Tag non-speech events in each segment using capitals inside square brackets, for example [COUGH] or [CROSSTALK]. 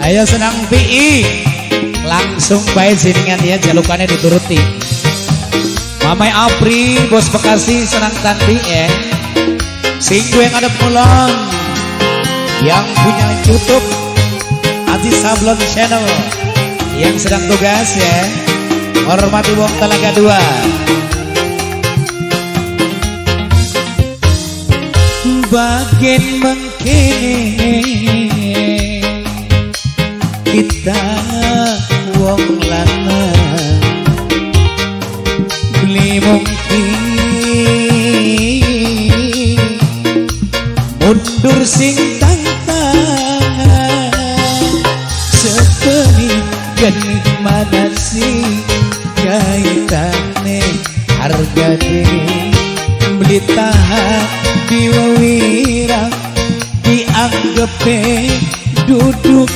Ayo senang PI Langsung baik siningan ya jalukannya dituruti. Mamai Apri Bos Bekasi senang tanti ya. Singgu yang ada pulang Yang punya Youtube Aziz Sablon Channel Yang sedang tugas ya. Hormati Wong Telaga 2 Bagian mengkini kita wong lanang beli mungkin. Mundur sing tantangan sepeni genih mana sih kaitane harga diri beli tahan diwawirang dianggap duduk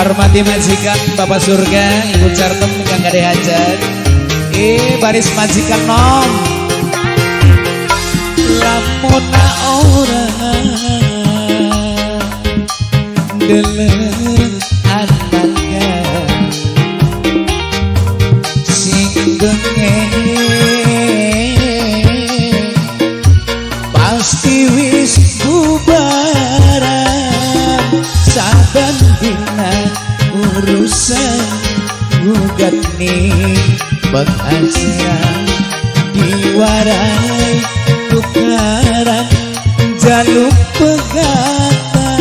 Hormati majikan Bapak Surga Ibu Cartem yang gak dihajat Eh baris majikan nom. Lamona Gugat nih Penghasilan Diwarai Tukaran Jaluk pegatan.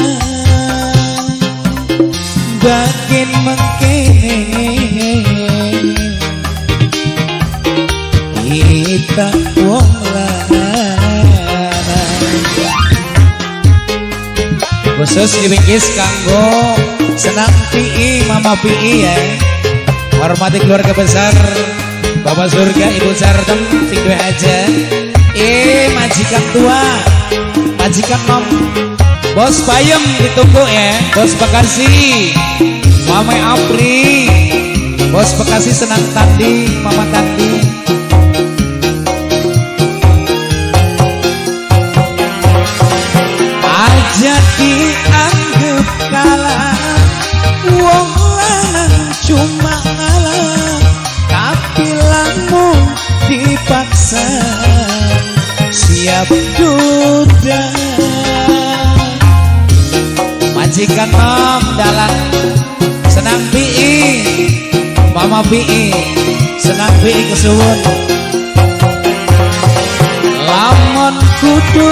Bakin mengkene. Kita wong khusus dibingkis kanggo senang PI Mama PI ya hormati keluarga besar Bapak surga Ibu Sartem tinggal aja. Eh majikan tua majikan nom. Bos bayem ditunggu ya. Bos Bekasi Mama Apri bos Bekasi senang tadi Mama tadi majikan nom dalam senang pi mama pi senang pi kesuwun. Lamun kudu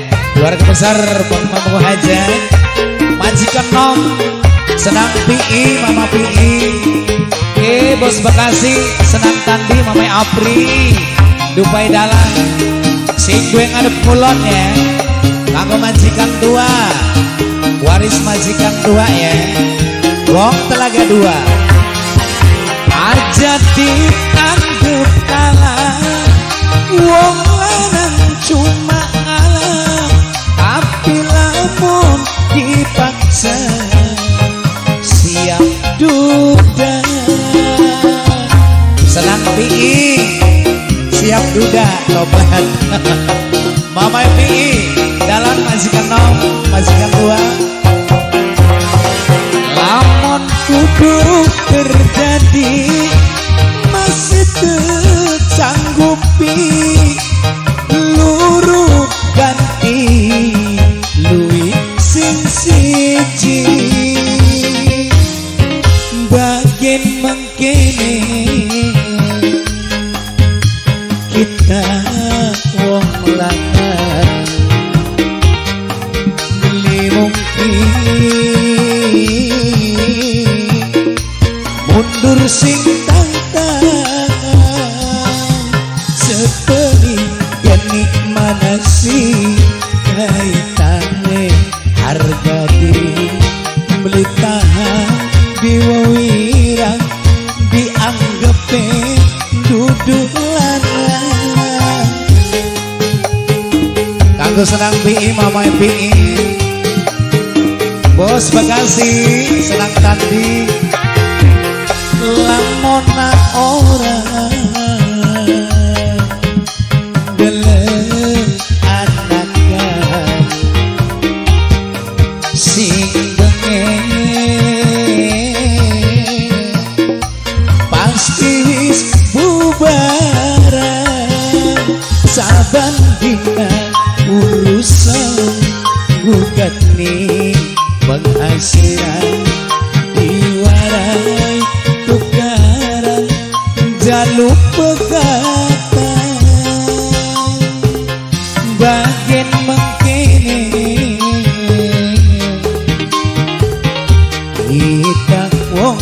keluarga besar Bang Mamu Haja majikan nom senang PI Mama PI eh bos Bekasi senang tandi Mama Apri. Dupai dalam sing gue ngadep kulon ya. Kanggo majikan tua waris majikan tua ya. Wong telaga dua. Aja duda. Senang PI Siap duda tobat. [LAUGHS] Mama PI Dalam majikan nom Majikan tua Lamon kubur terjadi Masih tercanggupi. Luruh ganti Lui sing siji. mengkini kita wong lanang beli mungkin. Mundur sing tantang. Sepeni yang nikmat sih Aku senang PI Mama PI. Bos Bekasi Senang tadi. Lamona orang Pasti bubar. bukat nih penghasilan diwarai tukaran jaluk pegatan bagian mengkini kita wong